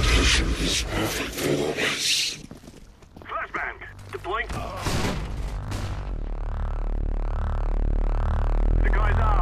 location is perfect for the race. Flashbang. Deploying. The guy's out.